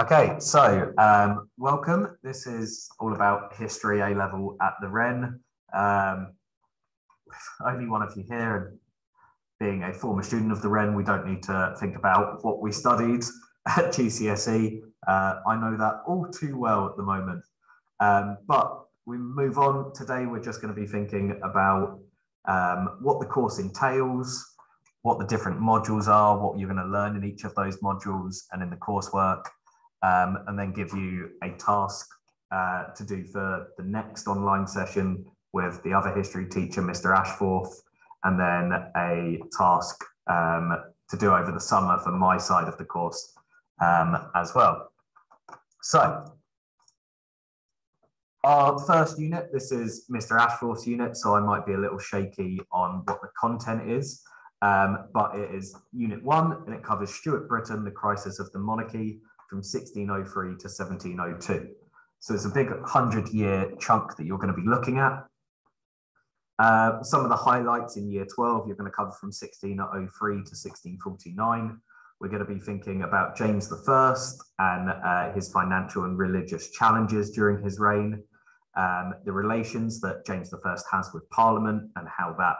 Okay, so um, welcome. This is all about history A level at the Wren. Um, only one of you here, and being a former student of the Wren, we don't need to think about what we studied at GCSE. Uh, I know that all too well at the moment. Um, but we move on. Today, we're just going to be thinking about um, what the course entails, what the different modules are, what you're going to learn in each of those modules and in the coursework um, and then give you a task uh, to do for the next online session with the other history teacher, Mr. Ashforth, and then a task um, to do over the summer for my side of the course um, as well. So our first unit, this is Mr. Ashforth's unit, so I might be a little shaky on what the content is, um, but it is unit one and it covers Stuart Britain, the crisis of the monarchy, from 1603 to 1702. So it's a big 100 year chunk that you're going to be looking at. Uh, some of the highlights in year 12, you're going to cover from 1603 to 1649. We're going to be thinking about James I and uh, his financial and religious challenges during his reign, um, the relations that James I has with Parliament and how that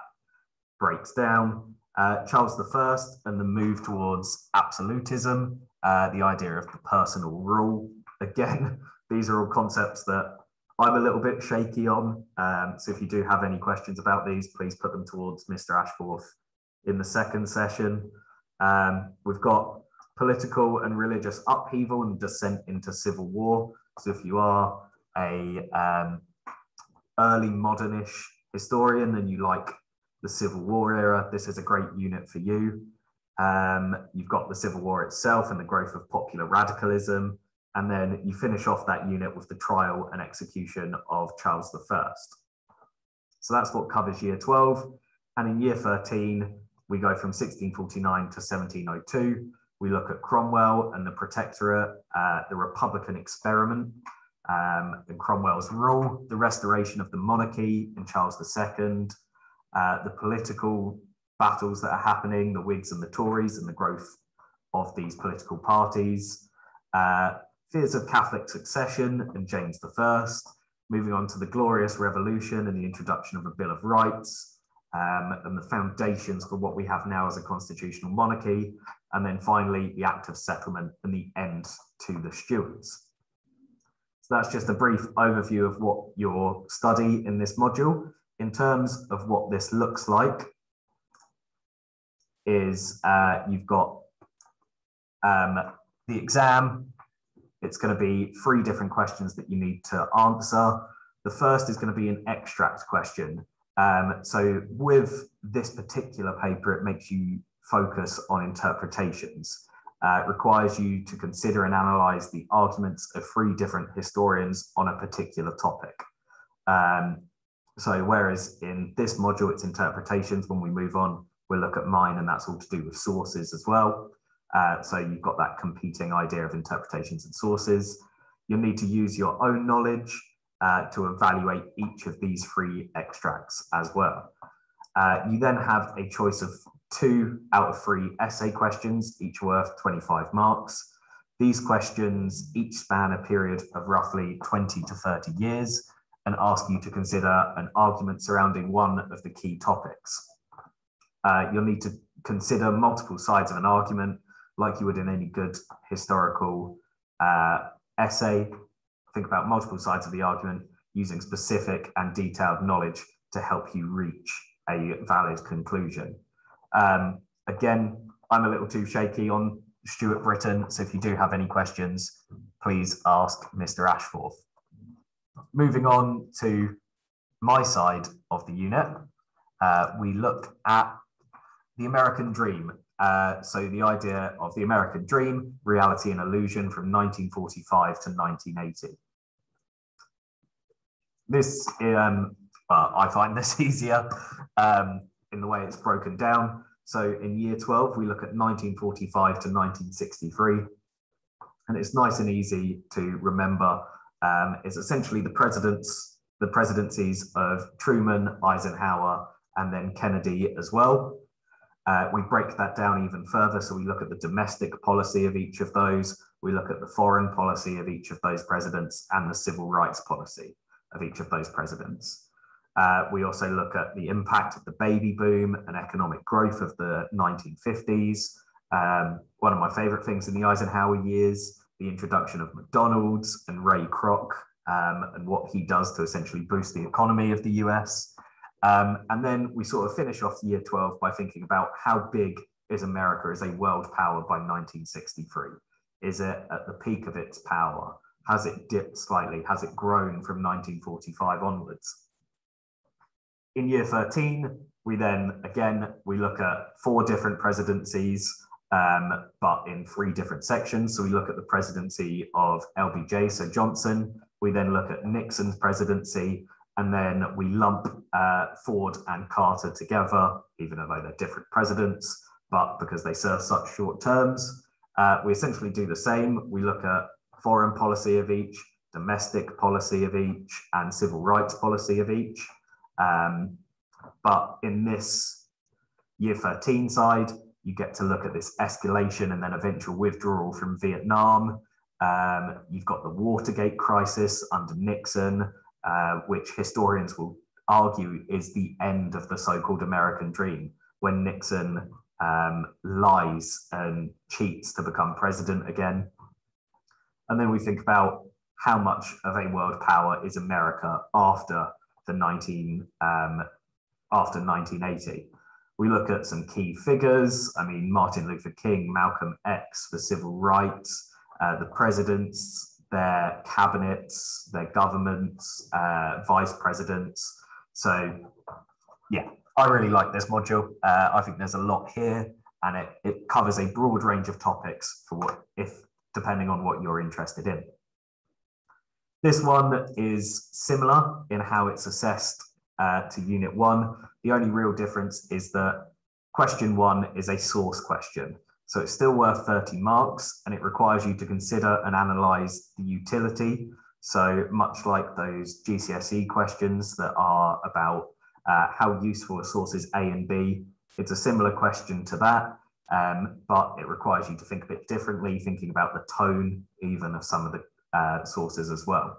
breaks down, uh, Charles I and the move towards absolutism, uh, the idea of the personal rule. Again, these are all concepts that I'm a little bit shaky on. Um, so if you do have any questions about these, please put them towards Mr. Ashforth in the second session. Um, we've got political and religious upheaval and descent into civil war. So if you are a um, early modernish historian and you like the Civil War era, this is a great unit for you. Um, you've got the Civil War itself and the growth of popular radicalism. And then you finish off that unit with the trial and execution of Charles I. So that's what covers year 12. And in year 13, we go from 1649 to 1702. We look at Cromwell and the Protectorate, uh, the Republican experiment, um, and Cromwell's rule, the restoration of the monarchy in Charles II, uh, the political battles that are happening, the Whigs and the Tories, and the growth of these political parties, uh, fears of Catholic succession and James I, moving on to the Glorious Revolution and the introduction of a Bill of Rights, um, and the foundations for what we have now as a constitutional monarchy, and then finally the Act of Settlement and the end to the Stuarts. So that's just a brief overview of what you'll study in this module. In terms of what this looks like, is uh, you've got um, the exam. It's going to be three different questions that you need to answer. The first is going to be an extract question. Um, so with this particular paper, it makes you focus on interpretations. Uh, it requires you to consider and analyze the arguments of three different historians on a particular topic. Um, so whereas in this module, it's interpretations, when we move on, We'll look at mine, and that's all to do with sources as well. Uh, so you've got that competing idea of interpretations and sources. You'll need to use your own knowledge uh, to evaluate each of these three extracts as well. Uh, you then have a choice of two out of three essay questions, each worth 25 marks. These questions each span a period of roughly 20 to 30 years and ask you to consider an argument surrounding one of the key topics. Uh, you'll need to consider multiple sides of an argument, like you would in any good historical uh, essay. Think about multiple sides of the argument using specific and detailed knowledge to help you reach a valid conclusion. Um, again, I'm a little too shaky on Stuart Britain, so if you do have any questions, please ask Mr. Ashforth. Moving on to my side of the unit, uh, we look at the American Dream. Uh, so the idea of the American Dream, reality and illusion from 1945 to 1980. This, um, well, I find this easier um, in the way it's broken down. So in year 12, we look at 1945 to 1963. And it's nice and easy to remember. Um, it's essentially the presidents, the presidencies of Truman, Eisenhower, and then Kennedy as well. Uh, we break that down even further. So we look at the domestic policy of each of those. we look at the foreign policy of each of those presidents and the civil rights policy of each of those presidents. Uh, we also look at the impact of the baby boom and economic growth of the 1950s. Um, one of my favorite things in the Eisenhower years, the introduction of McDonald's and Ray Kroc um, and what he does to essentially boost the economy of the US. Um, and then we sort of finish off year 12 by thinking about how big is America as a world power by 1963? Is it at the peak of its power? Has it dipped slightly? Has it grown from 1945 onwards? In year 13, we then, again, we look at four different presidencies, um, but in three different sections. So we look at the presidency of LBJ, so Johnson. We then look at Nixon's presidency, and then we lump uh, Ford and Carter together, even though they're different presidents, but because they serve such short terms, uh, we essentially do the same. We look at foreign policy of each, domestic policy of each, and civil rights policy of each. Um, but in this year 13 side, you get to look at this escalation and then eventual withdrawal from Vietnam. Um, you've got the Watergate crisis under Nixon, uh, which historians will argue is the end of the so-called American dream when Nixon um, lies and cheats to become president again. And then we think about how much of a world power is America after the 19 um, after 1980. We look at some key figures. I mean, Martin Luther King, Malcolm X for civil rights, uh, the presidents, their cabinets, their governments, uh, vice presidents. So, yeah, I really like this module. Uh, I think there's a lot here, and it, it covers a broad range of topics for what, if depending on what you're interested in. This one is similar in how it's assessed uh, to Unit 1. The only real difference is that question 1 is a source question. So it's still worth 30 marks and it requires you to consider and analyze the utility. So much like those GCSE questions that are about uh, how useful are sources A and B, it's a similar question to that, um, but it requires you to think a bit differently, thinking about the tone even of some of the uh, sources as well.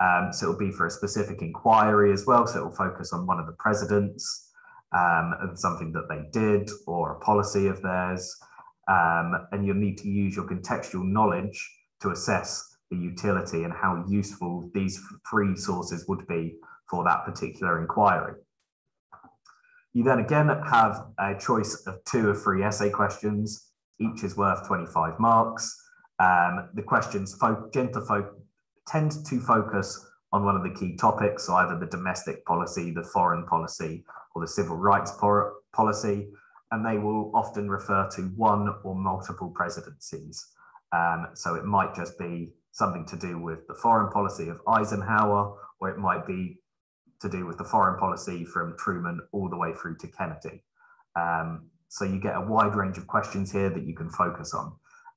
Um, so it'll be for a specific inquiry as well. So it'll focus on one of the presidents um, and something that they did or a policy of theirs um, and you'll need to use your contextual knowledge to assess the utility and how useful these three sources would be for that particular inquiry. You then again have a choice of two or three essay questions. Each is worth 25 marks. Um, the questions tend to, tend to focus on one of the key topics, so either the domestic policy, the foreign policy, or the civil rights policy and they will often refer to one or multiple presidencies. Um, so it might just be something to do with the foreign policy of Eisenhower, or it might be to do with the foreign policy from Truman all the way through to Kennedy. Um, so you get a wide range of questions here that you can focus on.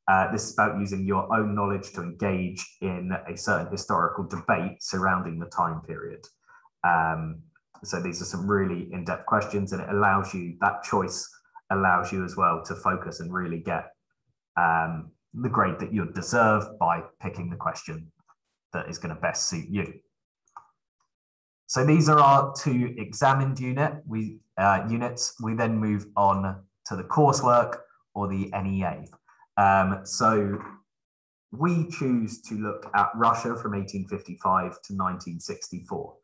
Uh, this is about using your own knowledge to engage in a certain historical debate surrounding the time period. Um, so these are some really in-depth questions and it allows you that choice allows you as well to focus and really get um, the grade that you deserve by picking the question that is going to best suit you. So these are our two examined unit we, uh, units. We then move on to the coursework or the NEA. Um, so we choose to look at Russia from 1855 to 1964.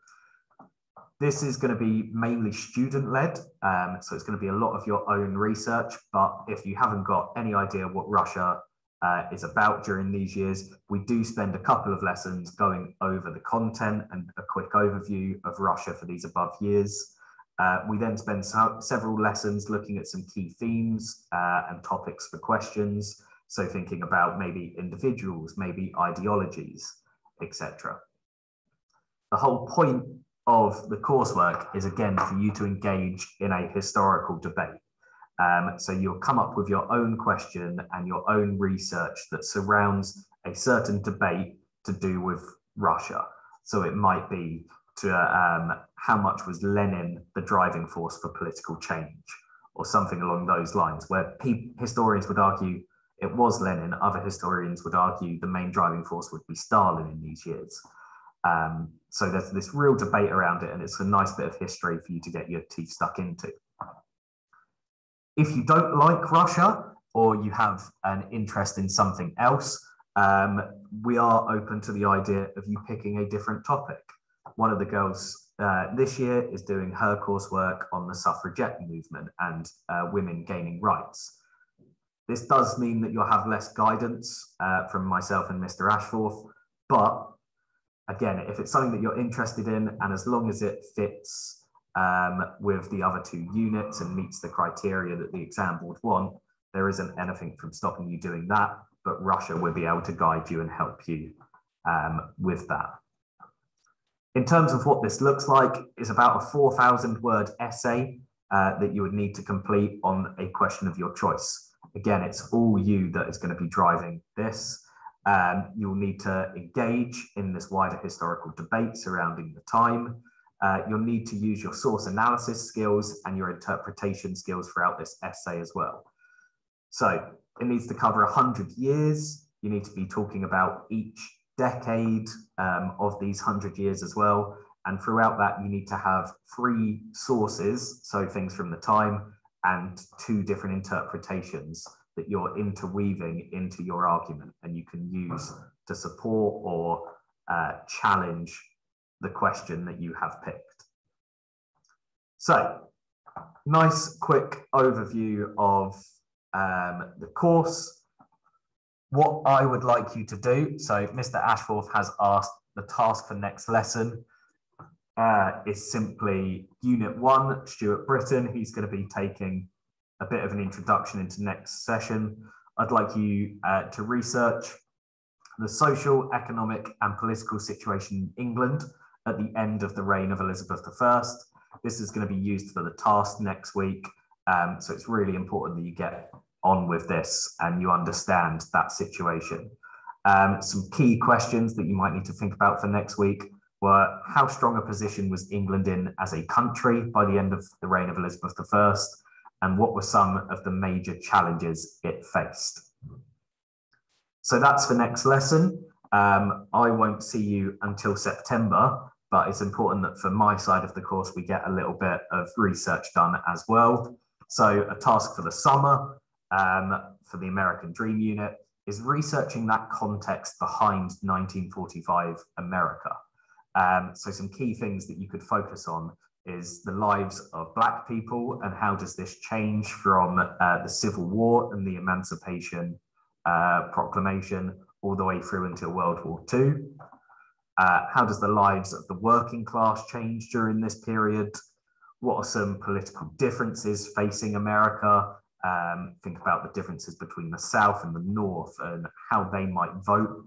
This is going to be mainly student led, um, so it's going to be a lot of your own research. But if you haven't got any idea what Russia uh, is about during these years, we do spend a couple of lessons going over the content and a quick overview of Russia for these above years. Uh, we then spend so several lessons looking at some key themes uh, and topics for questions. So thinking about maybe individuals, maybe ideologies, etc. The whole point of the coursework is again for you to engage in a historical debate. Um, so you'll come up with your own question and your own research that surrounds a certain debate to do with Russia. So it might be to um, how much was Lenin the driving force for political change, or something along those lines, where historians would argue it was Lenin. Other historians would argue the main driving force would be Stalin in these years. Um, so there's this real debate around it, and it's a nice bit of history for you to get your teeth stuck into. If you don't like Russia or you have an interest in something else, um, we are open to the idea of you picking a different topic. One of the girls uh, this year is doing her coursework on the suffragette movement and uh, women gaining rights. This does mean that you'll have less guidance uh, from myself and Mr. Ashforth, but again, if it's something that you're interested in, and as long as it fits um, with the other two units and meets the criteria that the exam board want, there isn't anything from stopping you doing that, but Russia will be able to guide you and help you um, with that. In terms of what this looks like, it's about a 4,000 word essay uh, that you would need to complete on a question of your choice. Again, it's all you that is going to be driving this. Um, you'll need to engage in this wider historical debate surrounding the time. Uh, you'll need to use your source analysis skills and your interpretation skills throughout this essay as well. So it needs to cover 100 years. You need to be talking about each decade um, of these 100 years as well. And throughout that, you need to have three sources, so things from the time, and two different interpretations that you're interweaving into your argument and you can use to support or uh, challenge the question that you have picked. So, nice quick overview of um, the course. What I would like you to do, so Mr. Ashforth has asked the task for next lesson uh, is simply Unit 1, Stuart Britain. He's going to be taking a bit of an introduction into next session. I'd like you uh, to research the social, economic, and political situation in England at the end of the reign of Elizabeth I. This is going to be used for the task next week. Um, so it's really important that you get on with this and you understand that situation. Um, some key questions that you might need to think about for next week were how strong a position was England in as a country by the end of the reign of Elizabeth I? And what were some of the major challenges it faced. So that's the next lesson. Um, I won't see you until September, but it's important that for my side of the course, we get a little bit of research done as well. So a task for the summer um, for the American Dream Unit is researching that context behind 1945 America. Um, so some key things that you could focus on is the lives of Black people and how does this change from uh, the Civil War and the Emancipation uh, Proclamation all the way through until World War II? Uh, how does the lives of the working class change during this period? What are some political differences facing America? Um, think about the differences between the South and the North and how they might vote.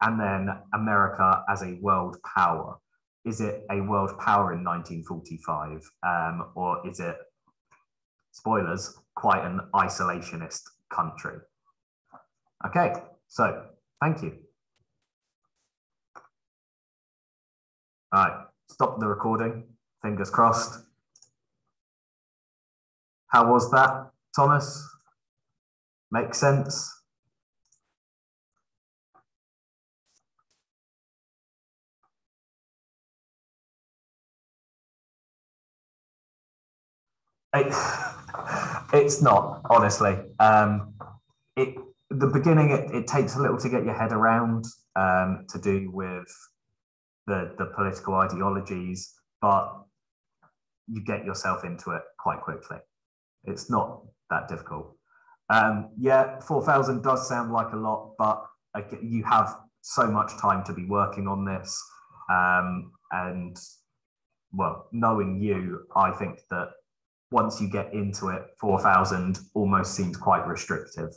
And then America as a world power is it a world power in 1945 um, or is it spoilers quite an isolationist country? Okay so thank you. All right stop the recording. Fingers crossed. How was that thomas? Make sense It, it's not, honestly. Um, it the beginning it, it takes a little to get your head around um, to do with the the political ideologies, but you get yourself into it quite quickly. It's not that difficult. Um, yeah, 4,000 does sound like a lot, but you have so much time to be working on this. Um, and well, knowing you, I think that once you get into it, 4,000 almost seems quite restrictive.